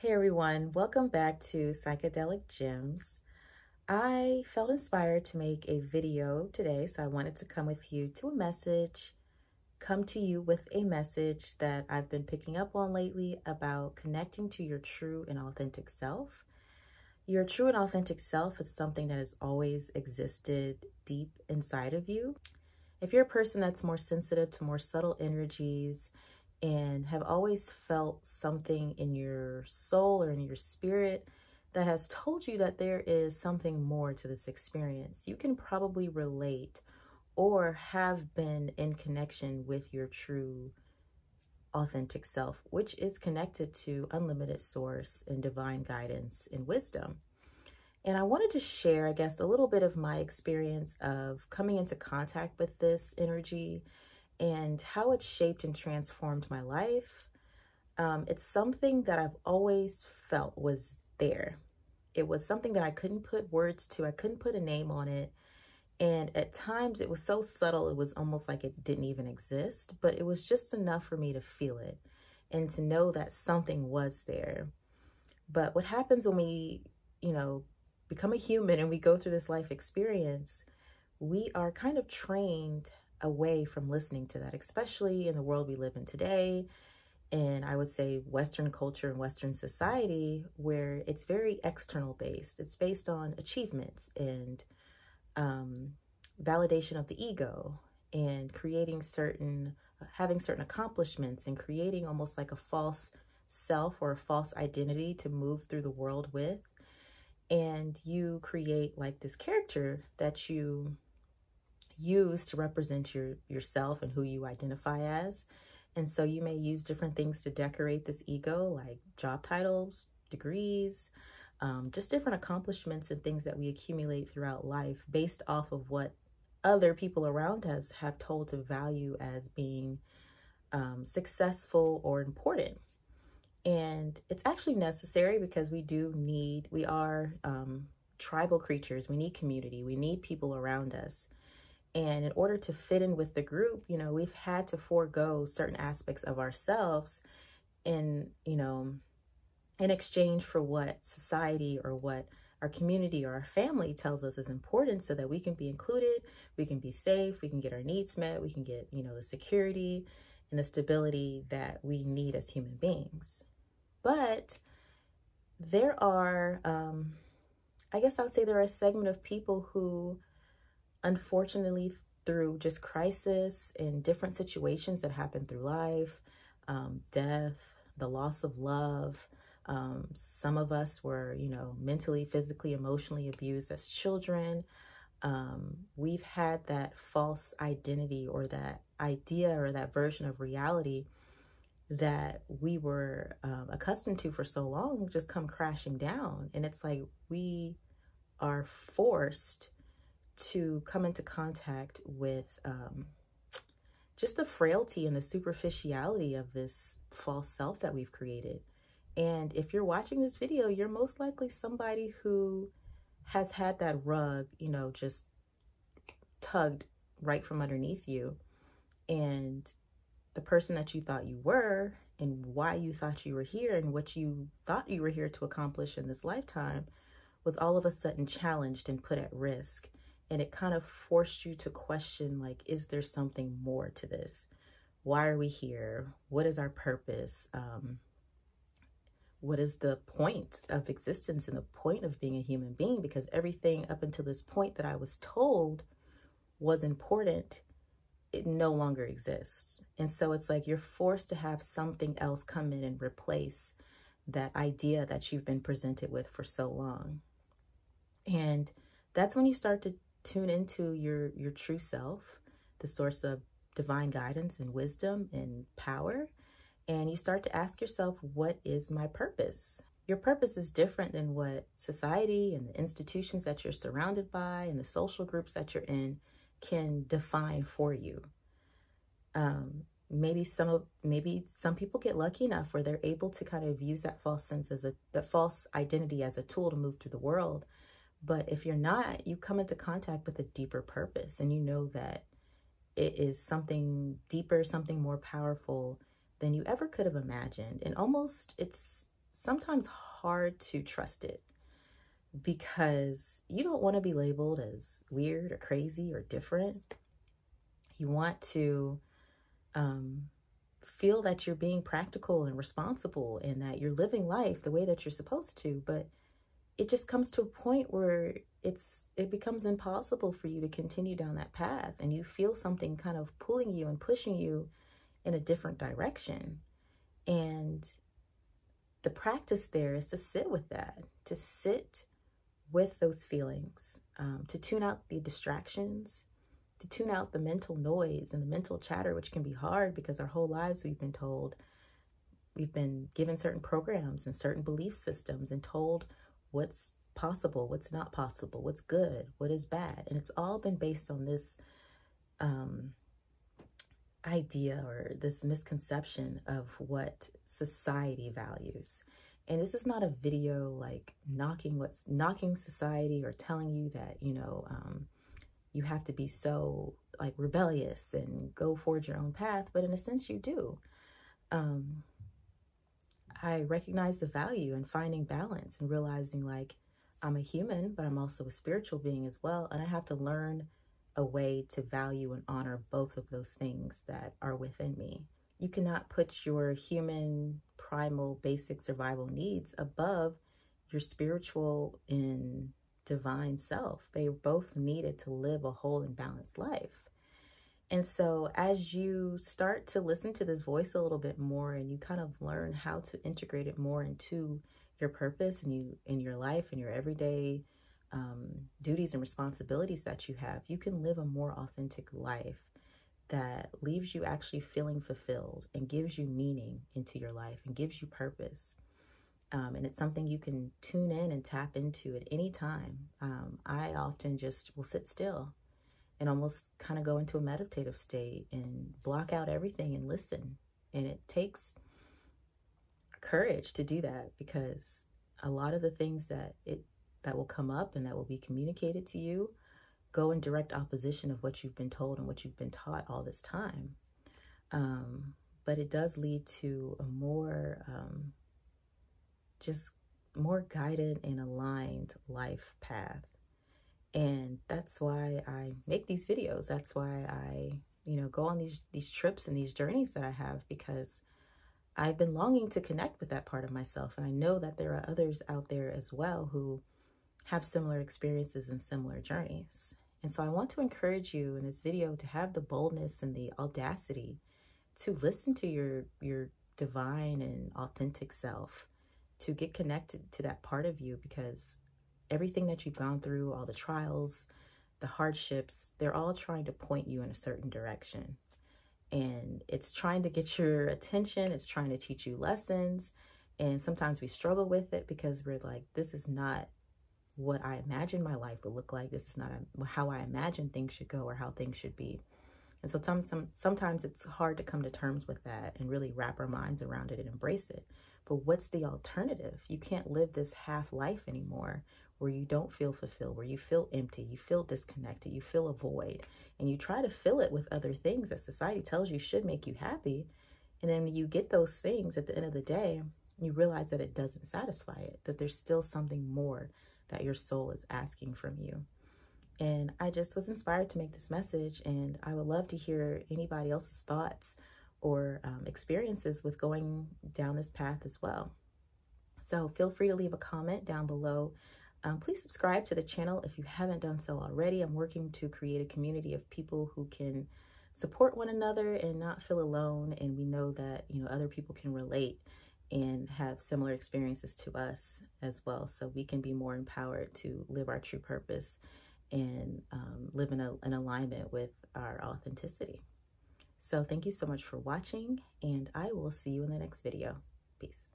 Hey everyone, welcome back to Psychedelic Gems. I felt inspired to make a video today, so I wanted to come with you to a message, come to you with a message that I've been picking up on lately about connecting to your true and authentic self. Your true and authentic self is something that has always existed deep inside of you. If you're a person that's more sensitive to more subtle energies, and have always felt something in your soul or in your spirit that has told you that there is something more to this experience, you can probably relate or have been in connection with your true authentic self, which is connected to unlimited source and divine guidance and wisdom. And I wanted to share, I guess, a little bit of my experience of coming into contact with this energy and how it shaped and transformed my life. Um, it's something that I've always felt was there. It was something that I couldn't put words to. I couldn't put a name on it. And at times it was so subtle, it was almost like it didn't even exist, but it was just enough for me to feel it and to know that something was there. But what happens when we, you know, become a human and we go through this life experience, we are kind of trained away from listening to that, especially in the world we live in today. And I would say Western culture and Western society, where it's very external based. It's based on achievements and um, validation of the ego and creating certain, having certain accomplishments and creating almost like a false self or a false identity to move through the world with. And you create like this character that you use to represent your yourself and who you identify as. And so you may use different things to decorate this ego, like job titles, degrees, um, just different accomplishments and things that we accumulate throughout life based off of what other people around us have told to value as being um, successful or important. And it's actually necessary because we do need, we are um, tribal creatures. We need community. We need people around us. And in order to fit in with the group, you know, we've had to forego certain aspects of ourselves in, you know, in exchange for what society or what our community or our family tells us is important so that we can be included, we can be safe, we can get our needs met, we can get, you know, the security and the stability that we need as human beings. But there are, um, I guess I would say there are a segment of people who unfortunately, through just crisis and different situations that happen through life, um, death, the loss of love, um, some of us were, you know, mentally, physically, emotionally abused as children. Um, we've had that false identity or that idea or that version of reality that we were um, accustomed to for so long just come crashing down. And it's like we are forced to come into contact with um, just the frailty and the superficiality of this false self that we've created. And if you're watching this video, you're most likely somebody who has had that rug, you know, just tugged right from underneath you. And the person that you thought you were and why you thought you were here and what you thought you were here to accomplish in this lifetime was all of a sudden challenged and put at risk and it kind of forced you to question like is there something more to this? Why are we here? What is our purpose? Um, what is the point of existence and the point of being a human being? Because everything up until this point that i was told was important it no longer exists. And so it's like you're forced to have something else come in and replace that idea that you've been presented with for so long. And that's when you start to tune into your your true self, the source of divine guidance and wisdom and power, and you start to ask yourself, what is my purpose? Your purpose is different than what society and the institutions that you're surrounded by and the social groups that you're in can define for you. Um, maybe some of maybe some people get lucky enough where they're able to kind of use that false sense as a the false identity as a tool to move through the world but if you're not, you come into contact with a deeper purpose and you know that it is something deeper, something more powerful than you ever could have imagined. And almost it's sometimes hard to trust it because you don't want to be labeled as weird or crazy or different. You want to um, feel that you're being practical and responsible and that you're living life the way that you're supposed to. But it just comes to a point where it's it becomes impossible for you to continue down that path and you feel something kind of pulling you and pushing you in a different direction. And the practice there is to sit with that, to sit with those feelings, um, to tune out the distractions, to tune out the mental noise and the mental chatter, which can be hard because our whole lives we've been told, we've been given certain programs and certain belief systems and told what's possible, what's not possible, what's good, what is bad. And it's all been based on this um, idea or this misconception of what society values. And this is not a video like knocking what's knocking society or telling you that, you know, um, you have to be so like rebellious and go forge your own path. But in a sense, you do. Um, I recognize the value in finding balance and realizing like I'm a human, but I'm also a spiritual being as well. And I have to learn a way to value and honor both of those things that are within me. You cannot put your human, primal, basic survival needs above your spiritual and divine self. They both needed to live a whole and balanced life. And so as you start to listen to this voice a little bit more and you kind of learn how to integrate it more into your purpose and you in your life and your everyday um, duties and responsibilities that you have, you can live a more authentic life that leaves you actually feeling fulfilled and gives you meaning into your life and gives you purpose. Um, and it's something you can tune in and tap into at any time. Um, I often just will sit still and almost kind of go into a meditative state and block out everything and listen. And it takes courage to do that because a lot of the things that it that will come up and that will be communicated to you go in direct opposition of what you've been told and what you've been taught all this time. Um, but it does lead to a more, um, just more guided and aligned life path. And that's why I make these videos. That's why I, you know, go on these, these trips and these journeys that I have because I've been longing to connect with that part of myself. And I know that there are others out there as well who have similar experiences and similar journeys. And so I want to encourage you in this video to have the boldness and the audacity to listen to your, your divine and authentic self, to get connected to that part of you because everything that you've gone through, all the trials, the hardships, they're all trying to point you in a certain direction. And it's trying to get your attention, it's trying to teach you lessons. And sometimes we struggle with it because we're like, this is not what I imagine my life would look like. This is not how I imagine things should go or how things should be. And so some, some, sometimes it's hard to come to terms with that and really wrap our minds around it and embrace it. But what's the alternative? You can't live this half life anymore where you don't feel fulfilled, where you feel empty, you feel disconnected, you feel a void, and you try to fill it with other things that society tells you should make you happy. And then you get those things at the end of the day, you realize that it doesn't satisfy it, that there's still something more that your soul is asking from you. And I just was inspired to make this message, and I would love to hear anybody else's thoughts or um, experiences with going down this path as well. So feel free to leave a comment down below. Um, please subscribe to the channel if you haven't done so already. I'm working to create a community of people who can support one another and not feel alone. And we know that, you know, other people can relate and have similar experiences to us as well. So we can be more empowered to live our true purpose and um, live in, a, in alignment with our authenticity. So thank you so much for watching and I will see you in the next video. Peace.